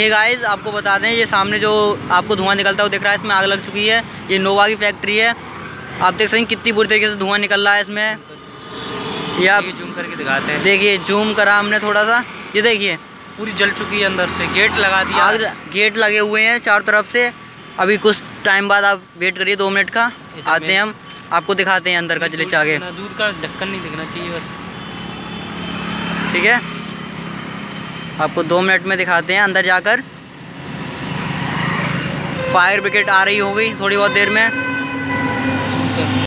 ये गाइस आपको बता दें ये सामने जो आपको धुआँ निकलता है वो दिख रहा है इसमें आग लग चुकी है। ये नोवा की फैक्ट्री है। आप देख सकते हैं कितनी बुरी तरीके से धुआँ निकल रहा है इसमें। ये आप जूम करके दिखाते हैं। देखिए जूम करा हमने थोड़ा सा ये देखिए। पूरी जल चुकी है अंदर से। गेट लगा दिया। आग गेट लगे हुए हैं चारों तरफ़ से। अभी कुछ टाइम बाद आप वेट करिए दो मिनट का। आते हैं हम। आपको दिखाते हैं अंदर का जलिच आगे। दूध- दूध का ढक्कन नहीं दिखना चाहिए बस। ठीक है? आपको दो मिनट में दिखाते हैं अंदर जाकर। फायर ब्रिगेड आ रही होगी थोड़ी बहुत देर में।